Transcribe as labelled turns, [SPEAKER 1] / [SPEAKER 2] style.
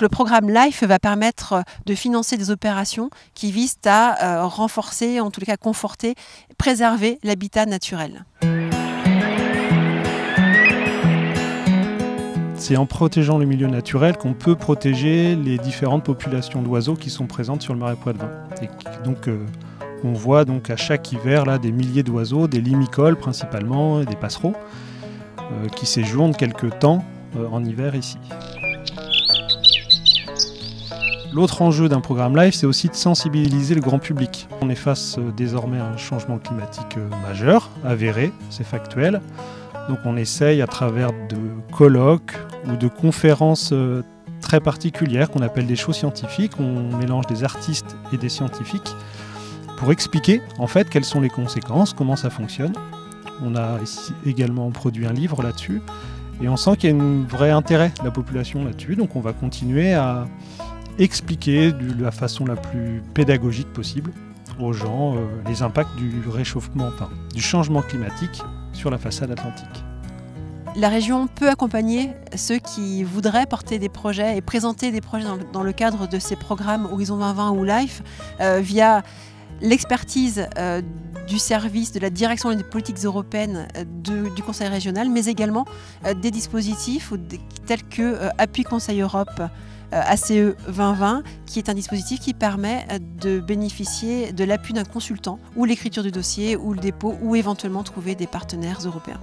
[SPEAKER 1] Le programme LIFE va permettre de financer des opérations qui visent à renforcer, en tous les cas conforter, préserver l'habitat naturel.
[SPEAKER 2] C'est en protégeant le milieu naturel qu'on peut protéger les différentes populations d'oiseaux qui sont présentes sur le marais Poitevin. Et donc, euh, on voit donc à chaque hiver là, des milliers d'oiseaux, des limicoles principalement, des passereaux, euh, qui séjournent quelque temps euh, en hiver ici. L'autre enjeu d'un programme live, c'est aussi de sensibiliser le grand public. On est face désormais à un changement climatique majeur, avéré, c'est factuel. Donc on essaye à travers de colloques ou de conférences euh, très particulières qu'on appelle des shows scientifiques, on mélange des artistes et des scientifiques pour expliquer en fait quelles sont les conséquences, comment ça fonctionne. On a également produit un livre là-dessus et on sent qu'il y a un vrai intérêt de la population là-dessus, donc on va continuer à expliquer de la façon la plus pédagogique possible aux gens euh, les impacts du réchauffement, du changement climatique sur la façade atlantique.
[SPEAKER 1] La région peut accompagner ceux qui voudraient porter des projets et présenter des projets dans le, cadre de ces programmes Horizon 2020 ou LIFE euh, via l'expertise euh, du service de la direction des politiques européennes du Conseil régional, mais également des dispositifs tels que Appui Conseil Europe euh, ACE 2020, qui est un dispositif qui permet euh, de bénéficier de l'appui d'un consultant ou l'écriture du dossier ou le dépôt ou éventuellement trouver des partenaires européens.